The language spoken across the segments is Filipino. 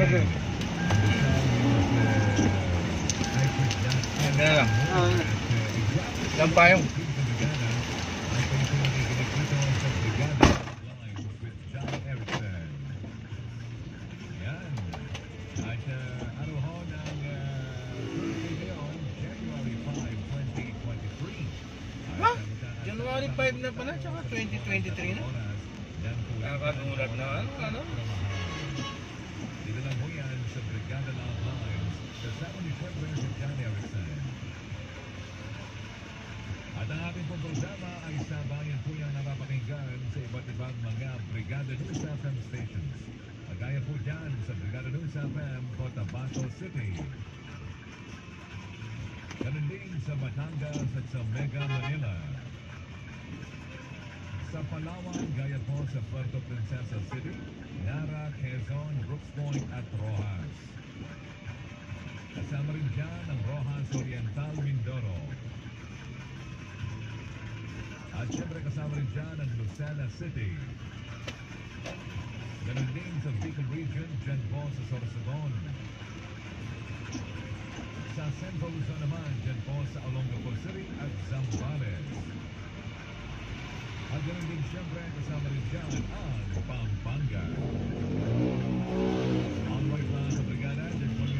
Okay. Yan na lang. Ah, Lang pa yung. Ha? January 5 na pala, tsaka 2023 na. Nakakagulat na ano, ano? Siyempre si John Erickson. At ang ating pong programa ay sabayan po yan napapakinggan sa iba't ibang mga Brigada News FM stations. Kagaya po dyan sa Brigada News FM, Cotabato City. Ganun din sa Batangas at sa Mega Manila. Sa Palawan, gaya po sa Puerto Princesa City, Nara, Quezon, Brooks Point at Rojas. Kasama rin dyan ang Rojas Oriental, Mindoro. At syempre kasama rin dyan ang Lucena City. Ganun din sa Bicol Region, dyan po sa Sorsogon. Sa Central Luzon naman, dyan po sa Olongapo City at Zambales. At ganun din siyempre kasama rin dyan ang Pampanga. Alright mga kabrigada, dyan po yung napapakinggan ang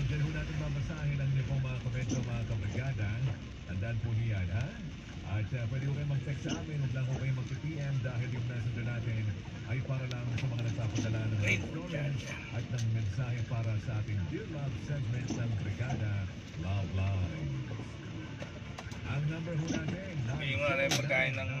At dyan ho natin babasahin ang niyo mga komento mga kabrigada. Tandaan po niyan ha. At uh, pwede ko kayo mag-text sa amin, huwag lang ko kayo mag-PM dahil yung messenger natin ay para lang sa mga nagpapadala ng mga comments at ng mensahe para sa ating Dear Love segment ng Brigada Love Live. Ang number ho natin, 991 Ayun nga na yung pagkain ng ano.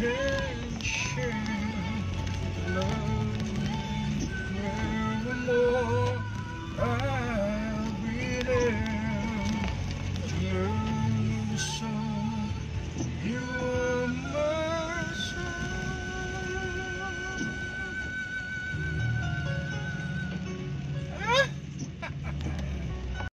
Yeah.